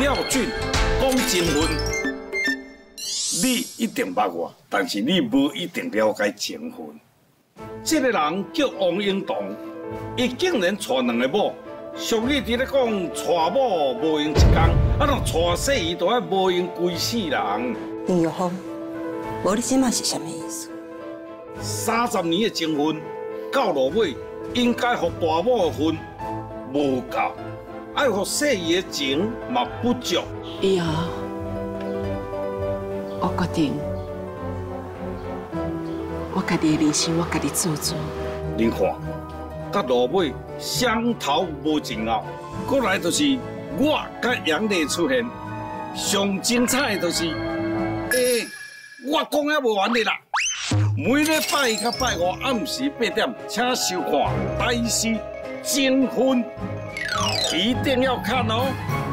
廖俊讲征婚，你一定捌我，但是你无一定了解征婚。这个人叫王英堂，伊竟然娶两个某。俗语伫咧讲，娶某无用一工，啊，若娶死伊，都要无用规世人。林玉峰，无你即马是什么意思？三十年的征婚，到落尾应该互大某的分无够，爱护细姨的情嘛不足。以后，我决定，我家己的人生我家己做主。你看，到落尾相头无前后，过来就是我甲杨丽出现，上精彩的就是，诶，我讲还无完的啦。每礼拜一到拜五暗时八点，请收看《大师金婚》，一定要看哦。